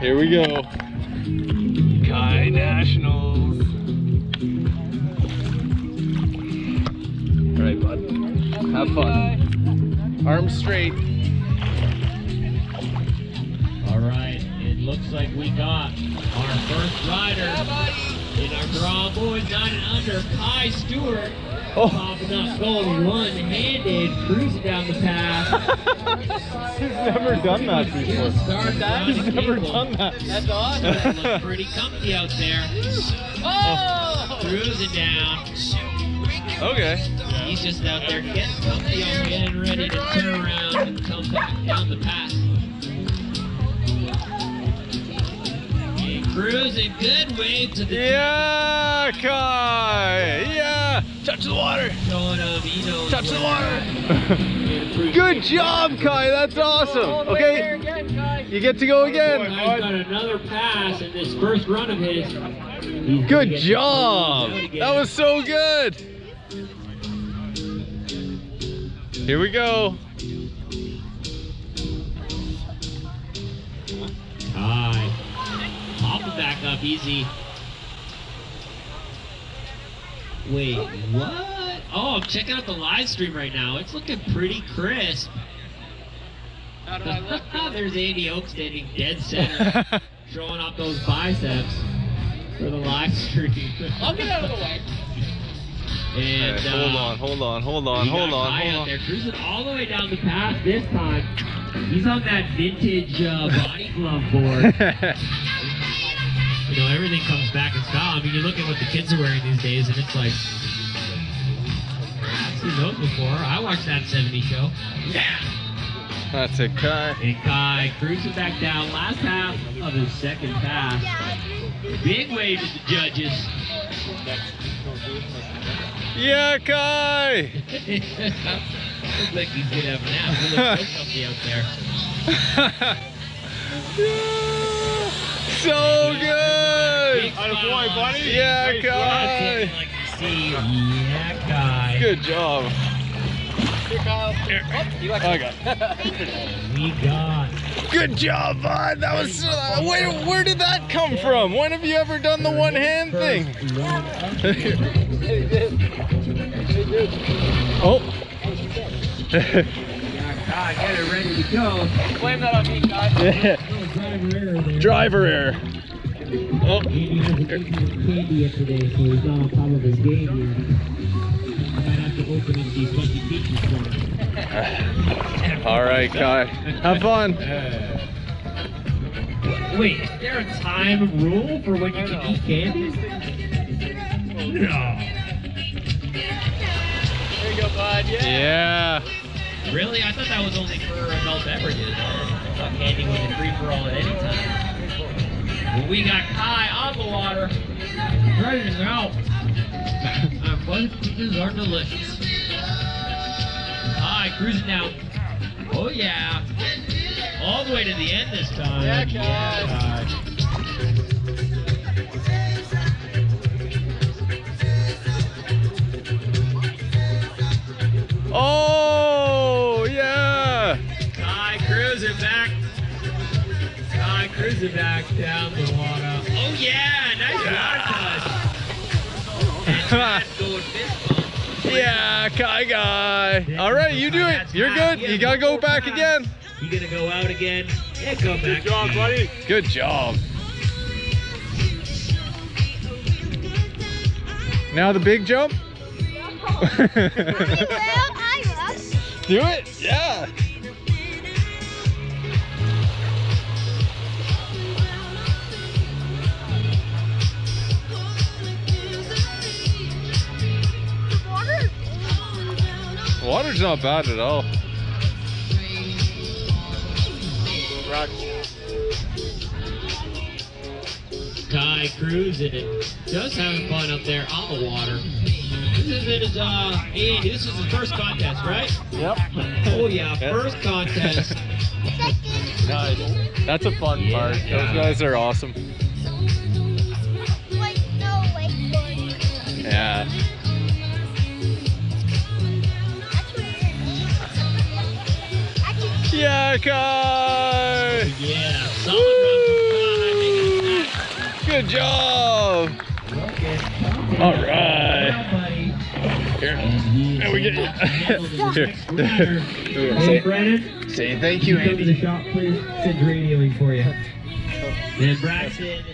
Here we go. Kai Nationals. All right, bud. Have fun. Arms straight. All right, it looks like we got our first rider in our draw boys nine and under, Kai Stewart. Oh. Popping up, going one-handed, cruising down the path. He's never done that before. Started around He's never cable. done that. That's awesome. Look pretty comfy out there. Oh! Cruising down. Okay. He's just out there getting comfy on getting ready to turn around and come back down the path. Cruising, good wave to the Yeah, Kai. Yeah. Touch the water. showing him, he knows Touch the water. Good job, Kai. That's awesome. Okay. again. You get to go again. Kai's got another pass in this first run of his. He's Good job. That was so good. Here we go. Kai. Popping back up easy. Wait, what? Oh, I'm checking out the live stream right now. It's looking pretty crisp. How do I look? There's Andy Oak standing dead center, showing off those biceps for the live stream. I'll get out of the way. and Alright, hold uh, on, hold on, hold on, hold on, hold out on. there cruising all the way down the path this time. He's on that vintage uh, body glove board. You know, everything comes back in style. I mean, you look at what the kids are wearing these days, and it's like, I've seen those before. I watched that 70 show. Yeah. That's a Kai. And Kai cruising back down, last half of his second pass. Big wave to the judges. Yeah, Kai. Looks like he's gonna have a nap. He looks so comfy out there. so good. Big smile on. Yeah, That's what Kai. I like to see. Yeah, Kai. Good job. Here, Kyle. Here. Oh, you like I got it. We got. Good job, bud. That was. Uh, where, where did that come from? When have you ever done the one hand thing? oh. Yeah, Kai, get it ready to go. Blame that on me, guys. Driver error there. Driver error. Oh. Andy was drinking candy yesterday, so he's not on top of his game here. I might have to open up these funky peaches for him. All right, Kai. Have fun. Wait, is there a time rule for when you can eat candy? No. There you go, bud. Yeah. Yeah. Really? I thought that was only for adult beverages. I thought candy was a free for all at any time. We got Kai on the water, ready to go. Our fuzzy peaches are delicious. Kai cruising down. Oh yeah. All the way to the end this time. Yeah, Kai. Kai. Kai cruising back down the water. Oh yeah, nice water touch. And that's going fist bump. Yeah, Kai guy. All right, you do it. You're good. You gotta go back again. You gonna go out again and come back. Good job, buddy. Good job. Now the big jump. I will, I will. Do it. Yeah. Water's not bad at all. Rock. Kai cruising it. Just having fun up there on the water. This is his, uh, Andy, this is his first contest, right? Yep. Oh yeah, first contest. Nice. That's a fun Yeah, part. yeah. Those guys are awesome. Actually, Yeah, Kai. Yeah, solid run from Kai. Good job. All right. Here. Mm-hmm. There we get Here. Hey, say, Brennan, say thank you, come to Andy. the shop, please. Sid's radioing for you. And Braxton.